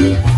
Yeah.